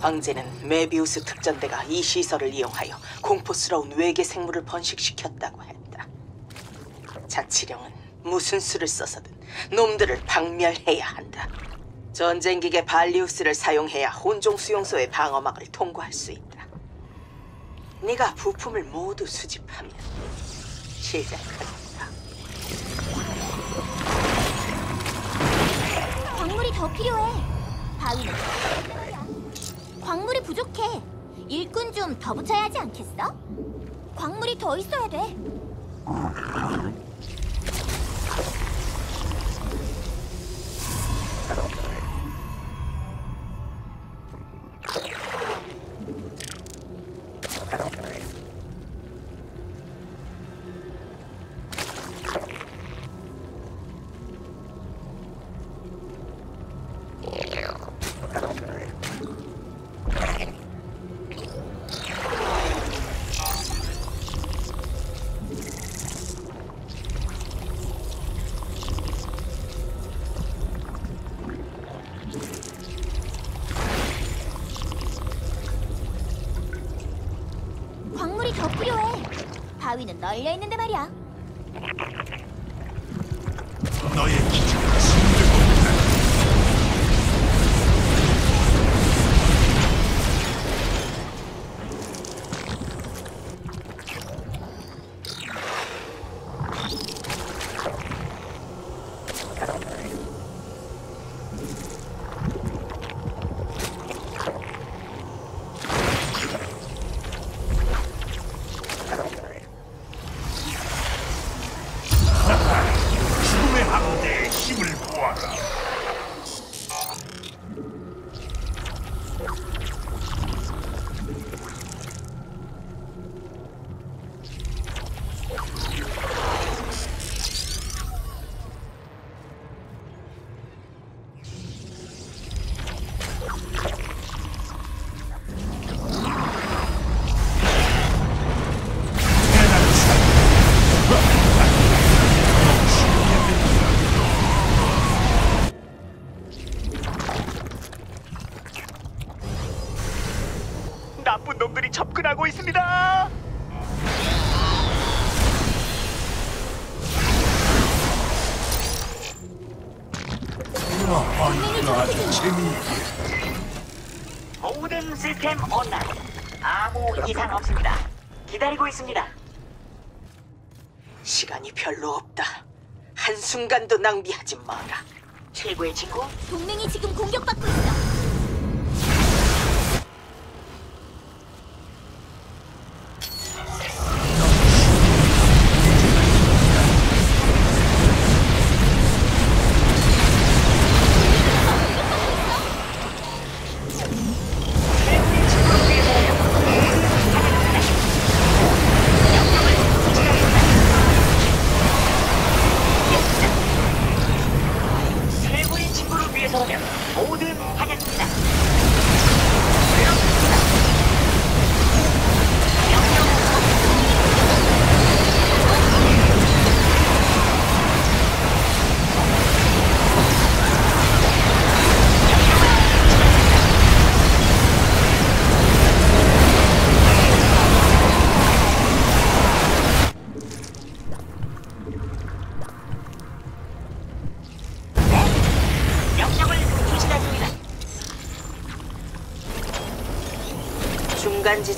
황제는 메비우스 특전대가 이 시설을 이용하여 공포스러운 외계 생물을 번식시켰다고 했다. 자치령은 무슨 수를 써서든 놈들을 박멸해야 한다. 전쟁기계 발리우스를 사용해야 혼종 수용소의 방어막을 통과할 수 있다. 네가 부품을 모두 수집하면 시작하겠다. 광물이 더 필요해. 바위는 광물이 부족해. 일꾼 좀 더 붙여야 하지 않겠어? 광물이 더 있어야 돼. 더 필요해. 바위는 널려 있는데 말이야. 모든 시스템 온라인. 아무 이상 없습니다. 기다리고 있습니다. 시간이 별로 없다. 한순간도 낭비하지 마라. 최고의 친구 동맹이 지금 공격받고 있어.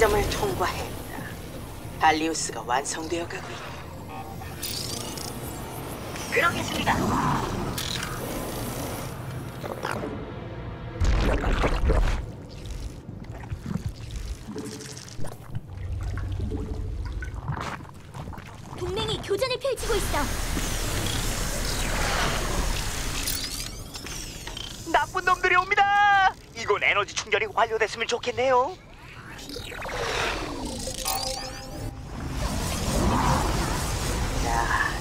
지점을 통과했다. 발리우스가 완성되어 가고 있다. 그렇겠습니다. 동맹이 교전을 펼치고 있어. 나쁜 놈들이 옵니다. 이건 에너지 충전이 완료됐으면 좋겠네요.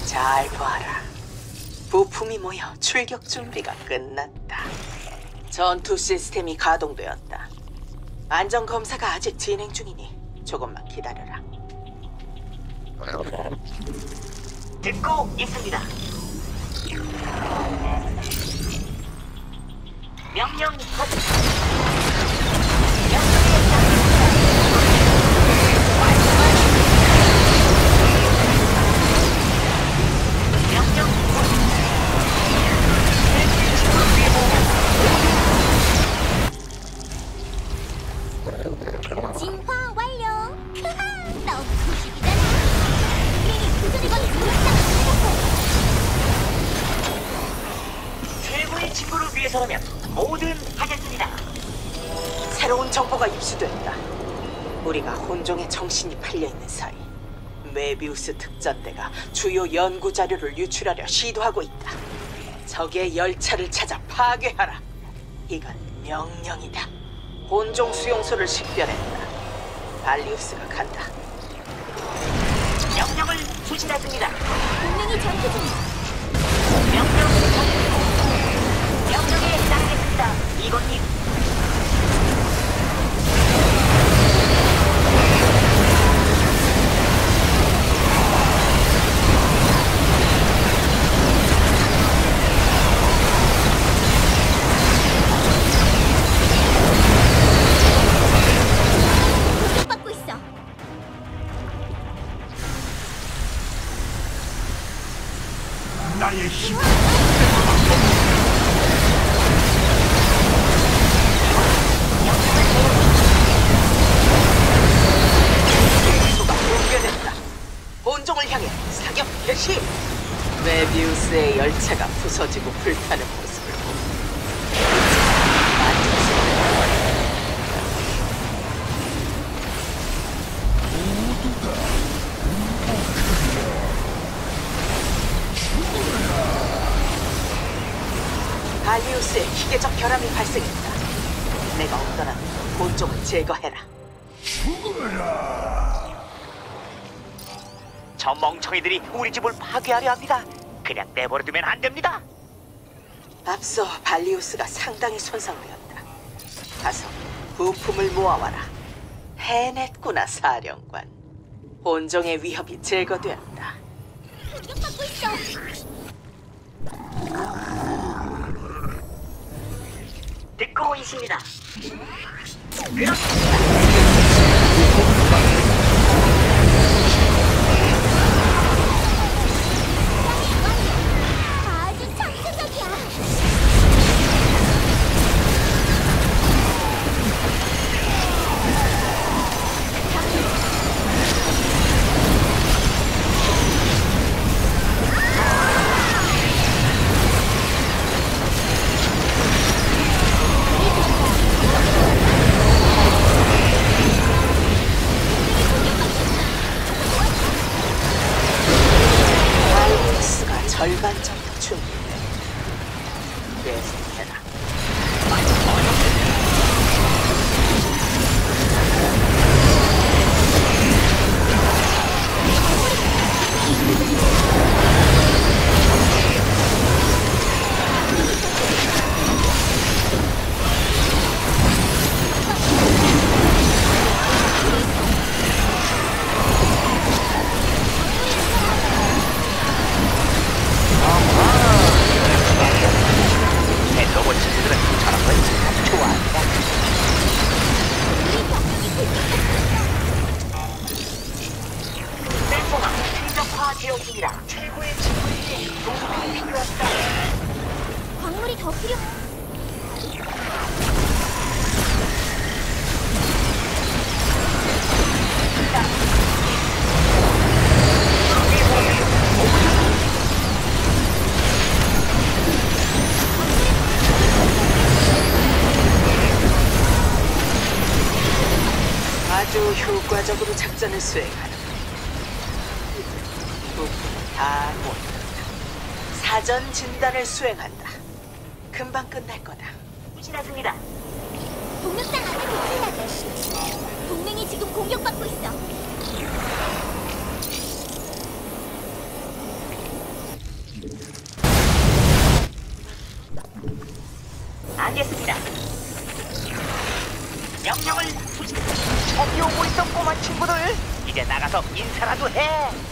잘 봐라. 부품이 모여 출격 준비가 끝났다. 전투 시스템이 가동되었다. 안전 검사가 아직 진행 중이니 조금만 기다려라. 듣고 있습니다. 명령 확인. 위해 메비우스 특전대가 주요 연구 자료를 유출하려 시도하고 있다. 적의 열차를 찾아 파괴하라. 이건 명령이다. 혼종 수용소를 식별했다. 발리우스가 간다. 명령을 수신했습니다. 동맹이 전투 중이야. 명령 전투. 명령에 따르겠습니다. 이건님 메비우스의 열차가 부서지고 불타는 모습을 보고 발리우스의 기계적 결함이 발생했다. 내가 없더라도 본종을 제거해라. 저 멍청이들이 우리 집을 파괴하려 합니다. 그냥 내버려두면 안 됩니다. 앞서 발리우스가 상당히 손상되었다. 가서 부품을 모아와라. 해냈구나, 사령관. 본종의 위협이 제거되었다. 공격받고 있어. 듣고 있습니다. 아주 발 작전을 수행하라. 부품은 다 모였다. 사전 진단을 수행한다. 금방 끝날 거다. 수신했습니다. 동력장 안에 돼. 동맹이 지금 공격받고 있어. 인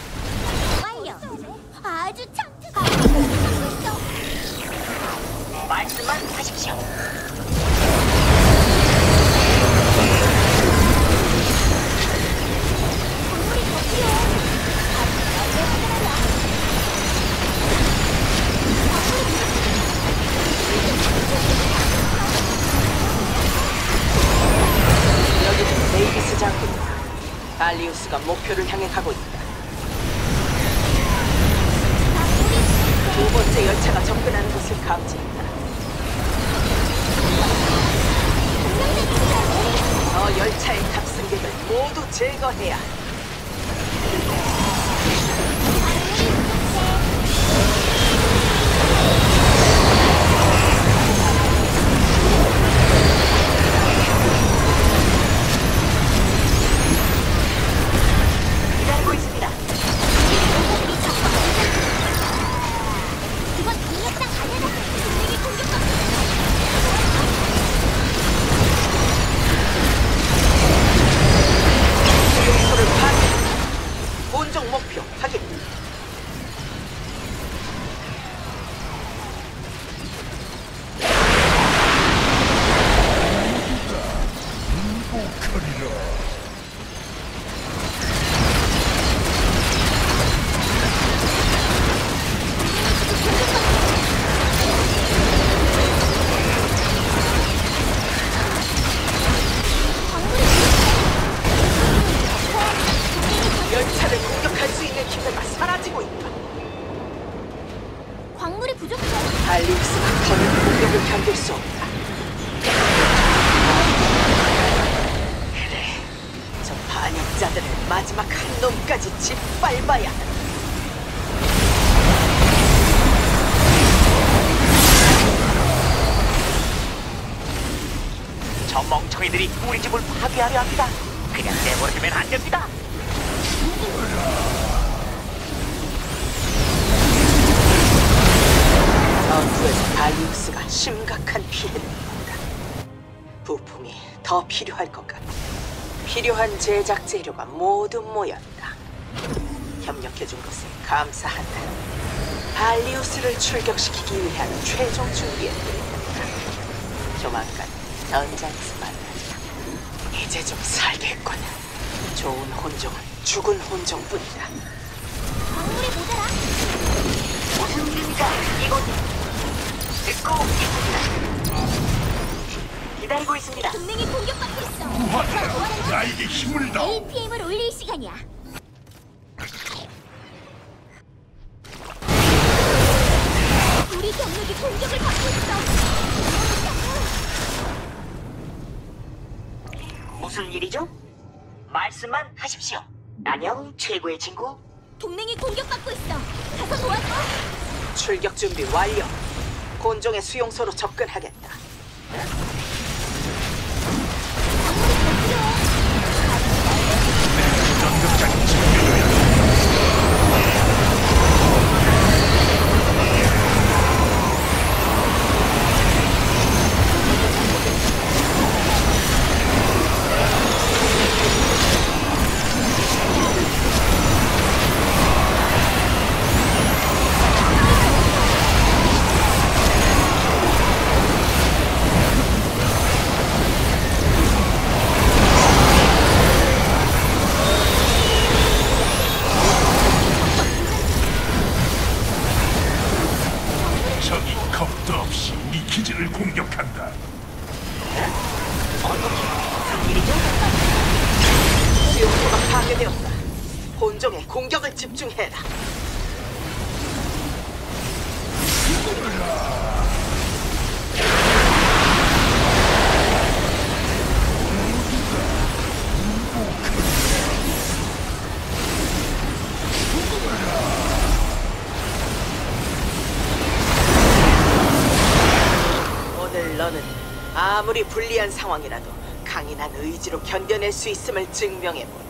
모두 제거해야 저 멍청이들이 우리 집을 파괴하려 합니다. 그냥 내버려두면 안 됩니다. 전투에서 달리우스가 심각한 피해를 입었다. 부품이 더 필요할 것 같다. 필요한 제작 재료가 모두 모였다. 협력해준 것에 감사한다. 발리우스를 출격시키기 위한 최종 준비에 들어갔다. 조만간 전장에서 만나자. 이제 좀 살겠군. 좋은 혼종은 죽은 혼종뿐이다. 광물이 모자라. 무슨 일입니까? 이곳 듣고 있습니다. 기다리고 있습니다. 동맹이 공격받고 있어. 구하라. 나에게 힘을 다오. APM을 올릴 시간이야. 우리 병력이 공격을 받고 있어. 무슨 일이죠? 말씀만 하십시오. 안녕, 최고의 친구. 동맹이 공격받고 있어. 가서 도와줘. 출격 준비 완료. 곤종의 수용소로 접근하겠다. 적이 겁도 없이 이 기지를 공격한다. 수용소가 파괴되었다. 본종의 공격을 집중해라. 오늘 아무리 불리한 상황이라도 강인한 의지로 견뎌낼 수 있음을 증명해보라.